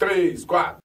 três, quatro.